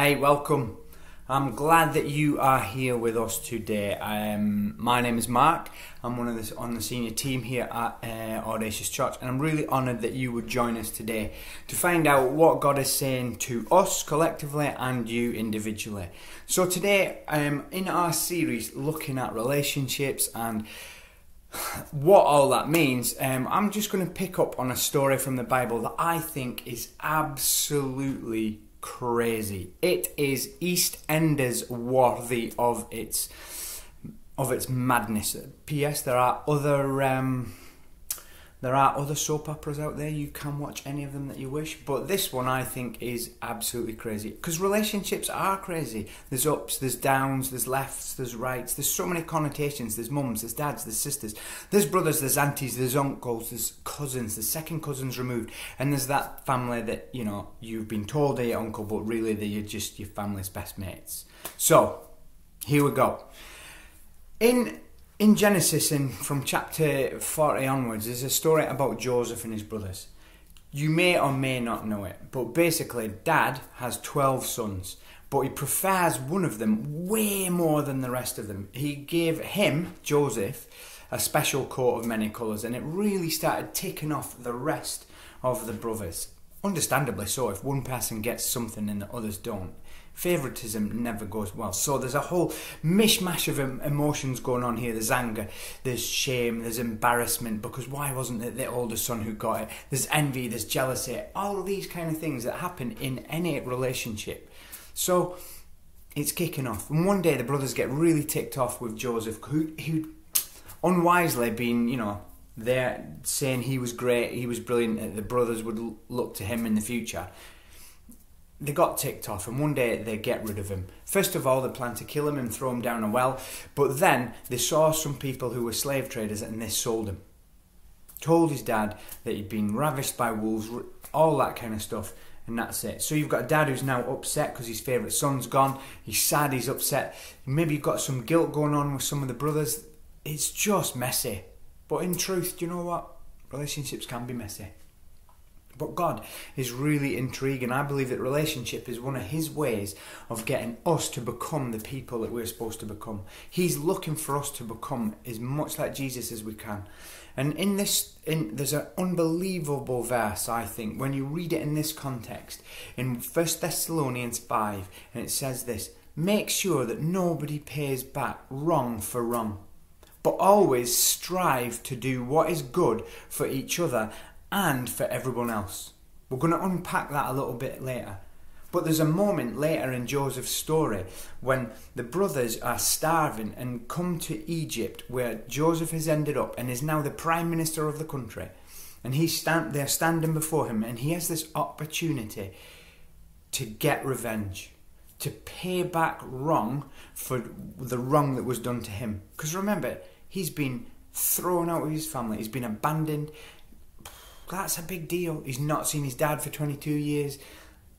Hey, welcome. I'm glad that you are here with us today. Um, my name is Mark. I'm one of the on the senior team here at uh, Audacious Church, and I'm really honoured that you would join us today to find out what God is saying to us collectively and you individually. So today, um, in our series looking at relationships and what all that means, um, I'm just going to pick up on a story from the Bible that I think is absolutely crazy. It is EastEnders worthy of its of its madness. P.S. There are other um, there are other soap operas out there. You can watch any of them that you wish, but this one I think is absolutely crazy because relationships are crazy. There's ups, there's downs, there's lefts, there's rights. There's so many connotations. There's mums, there's dads, there's sisters, there's brothers, there's aunties, there's uncles, there's cousins, there's second cousins removed, and there's that family that you know you've been told they're your uncle, but really they're just your family's best mates. So here we go. In in Genesis, in from chapter 40 onwards, there's a story about Joseph and his brothers. You may or may not know it, but basically, dad has 12 sons, but he prefers one of them way more than the rest of them. He gave him, Joseph, a special coat of many colours, and it really started ticking off the rest of the brothers. Understandably so, if one person gets something and the others don't favoritism never goes well. So there's a whole mishmash of emotions going on here. There's anger, there's shame, there's embarrassment because why wasn't it the older son who got it? There's envy, there's jealousy, all of these kind of things that happen in any relationship. So it's kicking off. And one day the brothers get really ticked off with Joseph, who, who unwisely been, you know, there saying he was great, he was brilliant, the brothers would look to him in the future they got ticked off and one day they get rid of him. First of all, they plan to kill him and throw him down a well, but then they saw some people who were slave traders and they sold him. Told his dad that he'd been ravished by wolves, all that kind of stuff, and that's it. So you've got a dad who's now upset because his favourite son's gone. He's sad, he's upset. Maybe you've got some guilt going on with some of the brothers. It's just messy. But in truth, do you know what? Relationships can be messy. But God is really intriguing. I believe that relationship is one of His ways of getting us to become the people that we're supposed to become. He's looking for us to become as much like Jesus as we can. And in this, in, there's an unbelievable verse, I think, when you read it in this context, in 1 Thessalonians 5, and it says this Make sure that nobody pays back wrong for wrong but always strive to do what is good for each other and for everyone else. We're going to unpack that a little bit later. But there's a moment later in Joseph's story when the brothers are starving and come to Egypt, where Joseph has ended up and is now the prime minister of the country. And he's stand, they're standing before him, and he has this opportunity to get revenge, to pay back wrong for the wrong that was done to him. Because remember, he's been thrown out of his family, he's been abandoned, that's a big deal. He's not seen his dad for 22 years.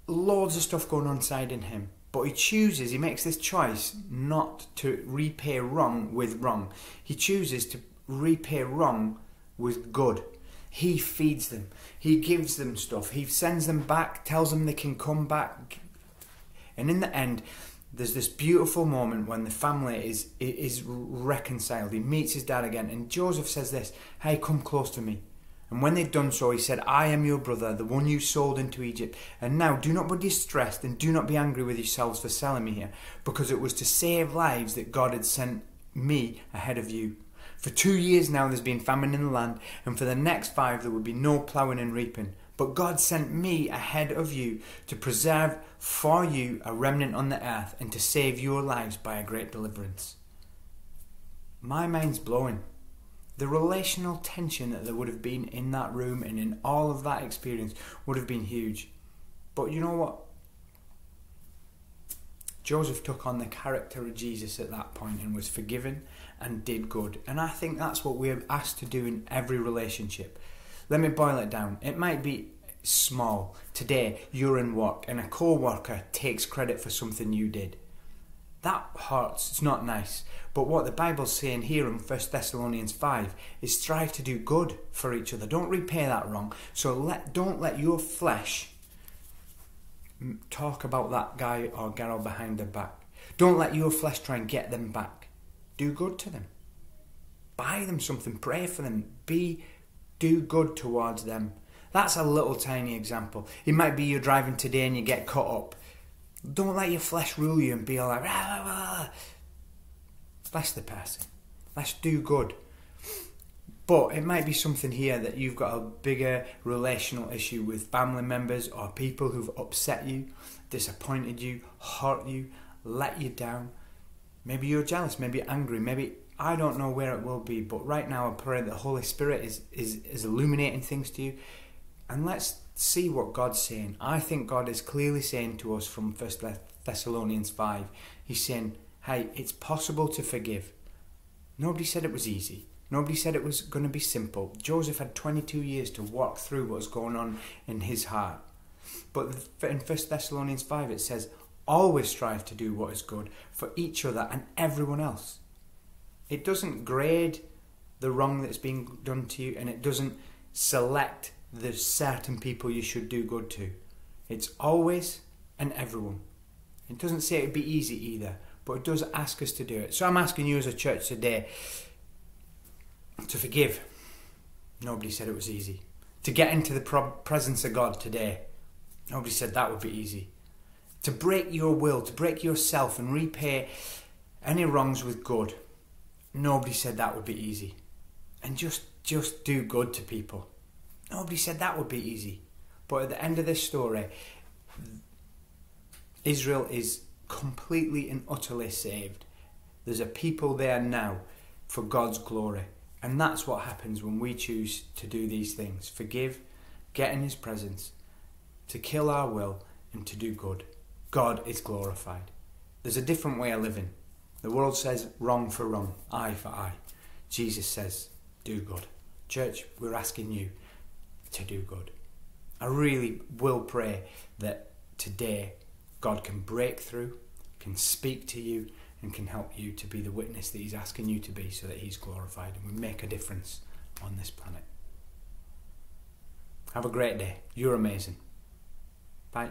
Loads of stuff going on inside in him. But he chooses, he makes this choice not to repay wrong with wrong. He chooses to repay wrong with good. He feeds them, he gives them stuff, he sends them back, tells them they can come back. And in the end, there's this beautiful moment when the family is is reconciled. He meets his dad again, and Joseph says this, "Hey, come close to me." And when they'd done so, he said, I am your brother, the one you sold into Egypt. And now do not be distressed and do not be angry with yourselves for selling me here, because it was to save lives that God had sent me ahead of you. For two years now there's been famine in the land, and for the next five there will be no ploughing and reaping. But God sent me ahead of you to preserve for you a remnant on the earth and to save your lives by a great deliverance. My mind's blowing the relational tension that there would have been in that room and in all of that experience would have been huge. But you know what? Joseph took on the character of Jesus at that point and was forgiven and did good. And I think that's what we're asked to do in every relationship. Let me boil it down. It might be small. Today, you're in work and a co worker takes credit for something you did. That hurts. It's not nice. But what the Bible's saying here in 1 Thessalonians 5 is strive to do good for each other. Don't repay that wrong. So let, don't let your flesh talk about that guy or girl behind their back. Don't let your flesh try and get them back. Do good to them. Buy them something, pray for them, be do good towards them. That's a little tiny example. It might be you're driving today and you get caught up. Don't let your flesh rule you and be all like, rah, rah, rah. bless the person. Let's do good. But it might be something here that you've got a bigger relational issue with family members or people who've upset you, disappointed you, hurt you, let you down. Maybe you're jealous, maybe angry, maybe I don't know where it will be, but right now I pray that the Holy Spirit is, is, is illuminating things to you. And let's see what God's saying. I think God is clearly saying to us from 1 Thessalonians 5, He's saying, hey, it's possible to forgive. Nobody said it was easy. Nobody said it was going to be simple. Joseph had 22 years to walk through what was going on in his heart. But in 1 Thessalonians 5 it says, always strive to do what is good for each other and everyone else. It doesn't grade the wrong that's being done to you and it doesn't select the certain people you should do good to. It's always and everyone. It doesn't say it'd be easy either, but it does ask us to do it. So I'm asking you as a church today to forgive. Nobody said it was easy. To get into the presence of God today. Nobody said that would be easy. To break your will, to break yourself and repay any wrongs with good. Nobody said that would be easy. And just just do good to people. Nobody said that would be easy. But at the end of this story, Israel is completely and utterly saved. There's a people there now for God's glory. And that's what happens when we choose to do these things forgive, get in His presence, to kill our will, and to do good. God is glorified. There's a different way of living. The world says wrong for wrong, eye for eye. Jesus says do good. Church, we're asking you to do good. I really will pray that today God can break through, can speak to you, and can help you to be the witness that He's asking you to be so that He's glorified and we make a difference on this planet. Have a great day. You're amazing. Bye.